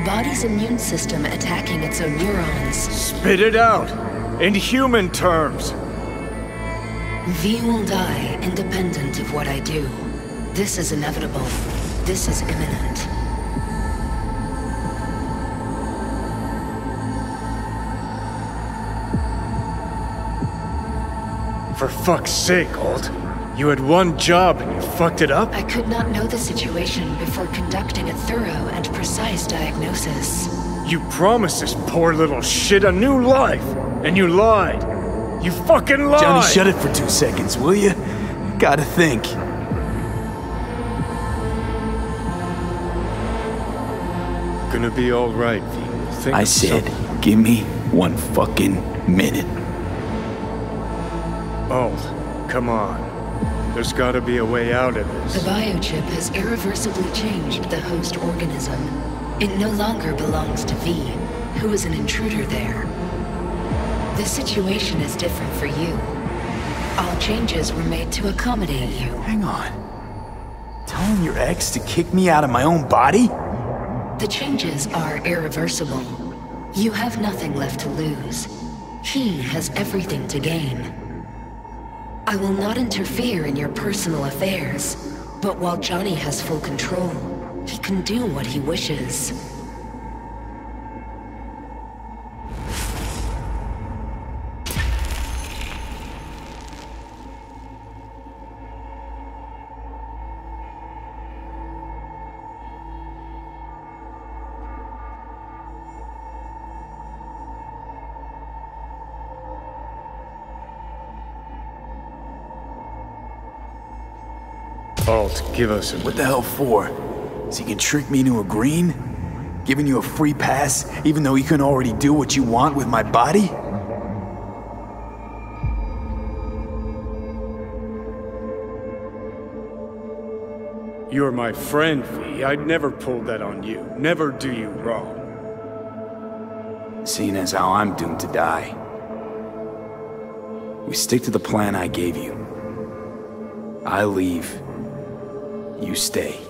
The body's immune system attacking its own neurons. Spit it out! In human terms! V will die independent of what I do. This is inevitable. This is imminent. For fuck's sake, Alt. You had one job and you fucked it up? I could not know the situation before conducting a thorough and precise diagnosis. You promised this poor little shit a new life, and you lied. You fucking lied! Johnny, shut it for two seconds, will you? Gotta think. Gonna be alright, V. Think I said, something. give me one fucking minute. Oh, come on. There's gotta be a way out of this. The biochip has irreversibly changed the host organism. It no longer belongs to V, who is an intruder there. The situation is different for you. All changes were made to accommodate you. Hang on. Telling your ex to kick me out of my own body? The changes are irreversible. You have nothing left to lose. He has everything to gain. I will not interfere in your personal affairs, but while Johnny has full control, he can do what he wishes. Alt, give us a What the hell for? So you can trick me into agreeing? Giving you a free pass, even though you can already do what you want with my body? You're my friend, V. I'd never pull that on you. Never do you wrong. Seeing as how I'm doomed to die. We stick to the plan I gave you. I leave. You stay.